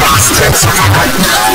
bastards!